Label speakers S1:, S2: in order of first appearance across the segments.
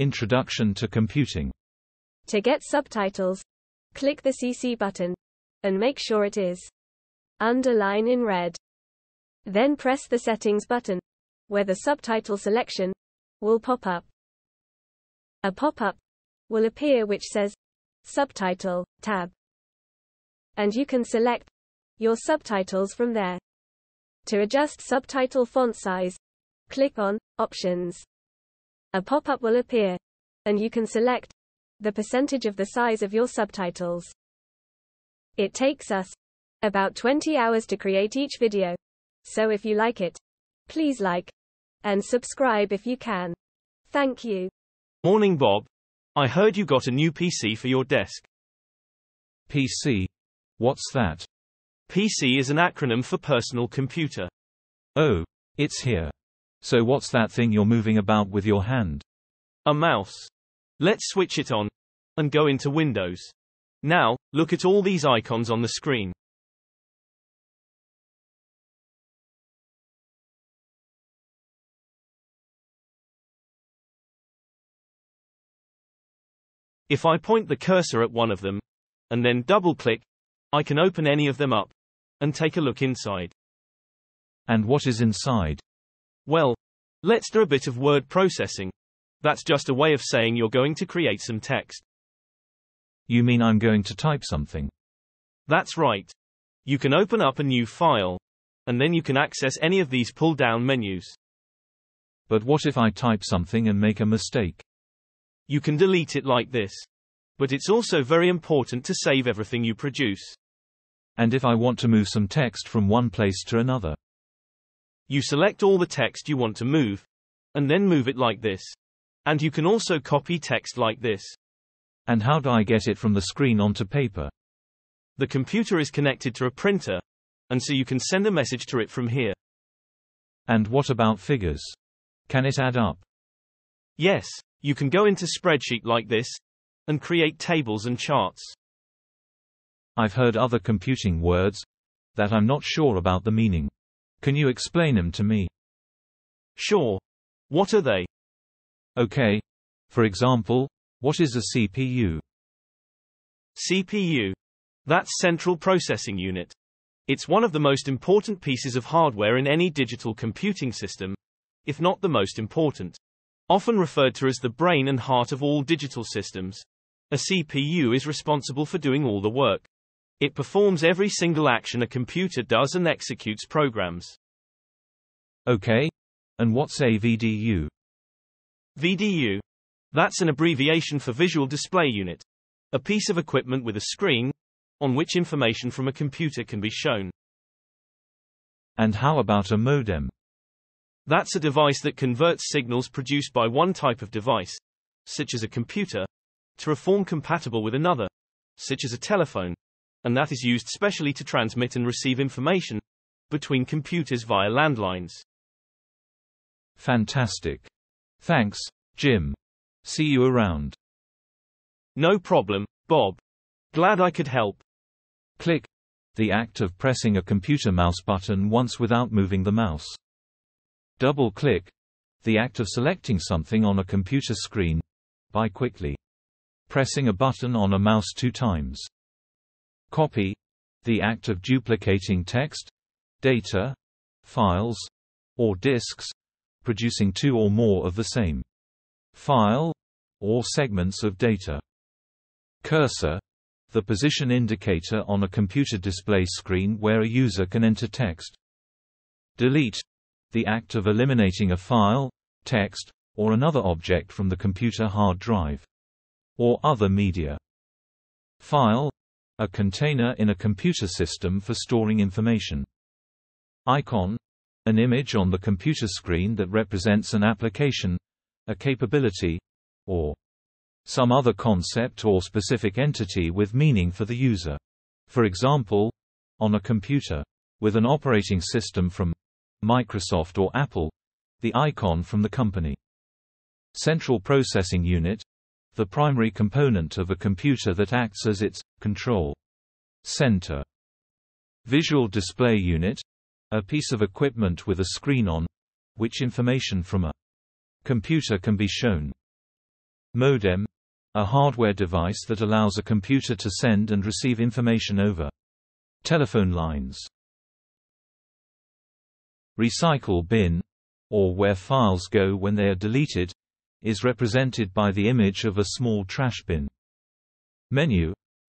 S1: Introduction to Computing.
S2: To get subtitles, click the CC button and make sure it is underline in red. Then press the settings button where the subtitle selection will pop up. A pop-up will appear which says Subtitle tab. And you can select your subtitles from there. To adjust subtitle font size, click on Options. A pop-up will appear, and you can select the percentage of the size of your subtitles. It takes us about 20 hours to create each video. So if you like it, please like and subscribe if you can. Thank you.
S3: Morning Bob. I heard you got a new PC for your desk.
S1: PC? What's that?
S3: PC is an acronym for personal computer.
S1: Oh, it's here. So what's that thing you're moving about with your hand?
S3: A mouse. Let's switch it on and go into Windows. Now, look at all these icons on the screen. If I point the cursor at one of them, and then double-click, I can open any of them up, and take a look inside.
S1: And what is inside?
S3: Well, let's do a bit of word processing. That's just a way of saying you're going to create some text.
S1: You mean I'm going to type something?
S3: That's right. You can open up a new file, and then you can access any of these pull-down menus.
S1: But what if I type something and make a mistake?
S3: You can delete it like this. But it's also very important to save everything you produce.
S1: And if I want to move some text from one place to another?
S3: You select all the text you want to move, and then move it like this. And you can also copy text like this.
S1: And how do I get it from the screen onto paper?
S3: The computer is connected to a printer, and so you can send a message to it from here.
S1: And what about figures? Can it add up?
S3: Yes, you can go into spreadsheet like this and create tables and charts.
S1: I've heard other computing words that I'm not sure about the meaning. Can you explain them to me?
S3: Sure. What are they?
S1: Okay. For example, what is a CPU?
S3: CPU. That's Central Processing Unit. It's one of the most important pieces of hardware in any digital computing system, if not the most important. Often referred to as the brain and heart of all digital systems. A CPU is responsible for doing all the work. It performs every single action a computer does and executes programs.
S1: Okay. And what's a VDU?
S3: VDU. That's an abbreviation for Visual Display Unit. A piece of equipment with a screen, on which information from a computer can be shown.
S1: And how about a modem?
S3: That's a device that converts signals produced by one type of device, such as a computer, to a form compatible with another, such as a telephone, and that is used specially to transmit and receive information between computers via landlines.
S1: Fantastic. Thanks, Jim. See you around.
S3: No problem, Bob. Glad I could help.
S1: Click. The act of pressing a computer mouse button once without moving the mouse. Double-click. The act of selecting something on a computer screen by quickly pressing a button on a mouse two times. Copy. The act of duplicating text, data, files, or disks, producing two or more of the same file, or segments of data. Cursor. The position indicator on a computer display screen where a user can enter text. Delete. The act of eliminating a file, text, or another object from the computer hard drive or other media. File a container in a computer system for storing information. Icon an image on the computer screen that represents an application, a capability, or some other concept or specific entity with meaning for the user. For example, on a computer with an operating system from Microsoft or Apple, the icon from the company. Central Processing Unit the primary component of a computer that acts as its control center. Visual Display Unit a piece of equipment with a screen on which information from a computer can be shown. Modem a hardware device that allows a computer to send and receive information over telephone lines. Recycle bin or where files go when they are deleted is represented by the image of a small trash bin. Menu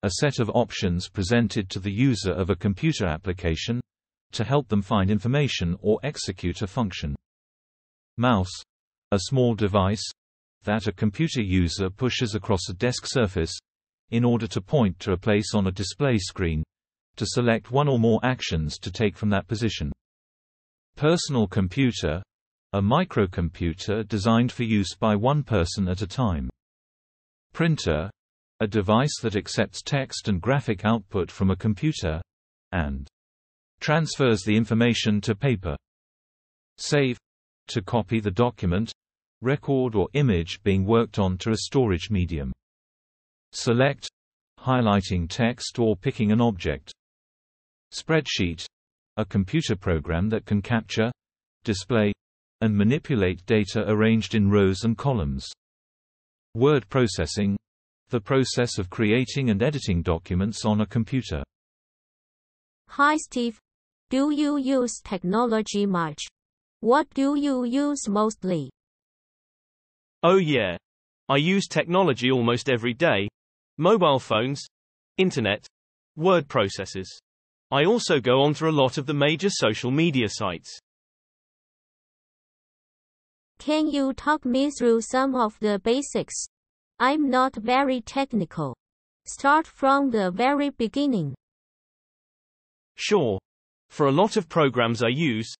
S1: a set of options presented to the user of a computer application to help them find information or execute a function. Mouse a small device that a computer user pushes across a desk surface in order to point to a place on a display screen to select one or more actions to take from that position. Personal computer a microcomputer designed for use by one person at a time. Printer a device that accepts text and graphic output from a computer and transfers the information to paper. Save to copy the document, record or image being worked on to a storage medium. Select highlighting text or picking an object. Spreadsheet a computer program that can capture, display, and manipulate data arranged in rows and columns. Word processing the process of creating and editing documents on a computer.
S4: Hi Steve. Do you use technology much? What do you use mostly?
S3: Oh yeah. I use technology almost every day. Mobile phones, internet, word processors. I also go on through a lot of the major social media sites.
S4: Can you talk me through some of the basics? I'm not very technical. Start from the very beginning.
S3: Sure. For a lot of programs I use,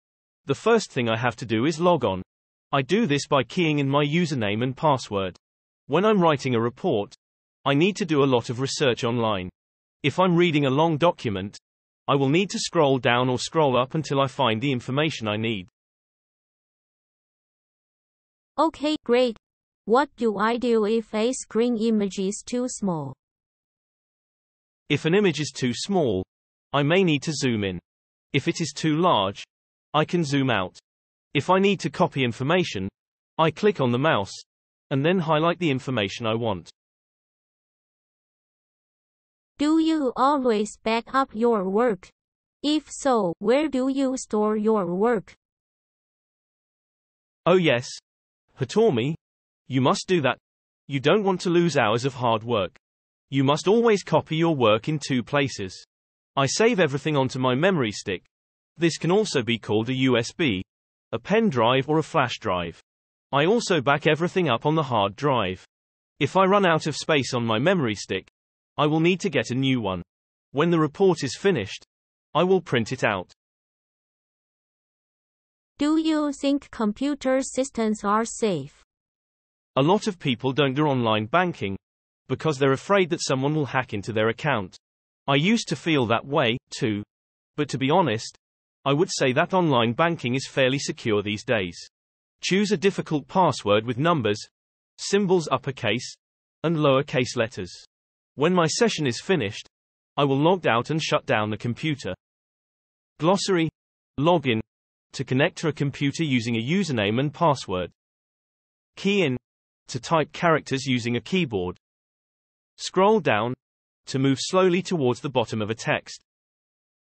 S3: the first thing I have to do is log on. I do this by keying in my username and password. When I'm writing a report, I need to do a lot of research online. If I'm reading a long document, I will need to scroll down or scroll up until I find the information I need.
S4: Okay, great. What do I do if a screen image is too small?
S3: If an image is too small, I may need to zoom in. If it is too large, I can zoom out. If I need to copy information, I click on the mouse, and then highlight the information I want.
S4: Do you always back up your work? If so, where do you store your work?
S3: Oh yes. Hitomi, you must do that. You don't want to lose hours of hard work. You must always copy your work in two places. I save everything onto my memory stick. This can also be called a USB, a pen drive or a flash drive. I also back everything up on the hard drive. If I run out of space on my memory stick, I will need to get a new one. When the report is finished, I will print it out.
S4: Do you think computer systems are safe?
S3: A lot of people don't do online banking because they're afraid that someone will hack into their account. I used to feel that way, too. But to be honest, I would say that online banking is fairly secure these days. Choose a difficult password with numbers, symbols uppercase, and lowercase letters. When my session is finished, I will log out and shut down the computer. Glossary Login to connect to a computer using a username and password. Key in to type characters using a keyboard. Scroll down to move slowly towards the bottom of a text.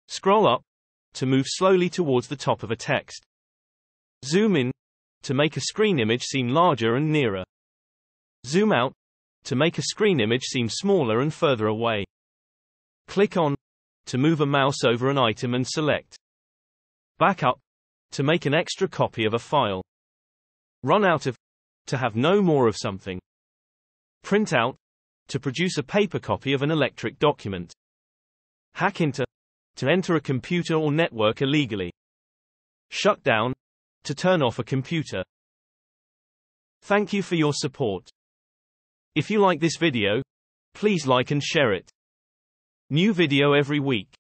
S3: Scroll up to move slowly towards the top of a text. Zoom in, to make a screen image seem larger and nearer. Zoom out, to make a screen image seem smaller and further away. Click on, to move a mouse over an item and select. Back up, to make an extra copy of a file. Run out of, to have no more of something. Print out, to produce a paper copy of an electric document. Hack into, to enter a computer or network illegally. Shut down, to turn off a computer. Thank you for your support. If you like this video, please like and share it. New video every week.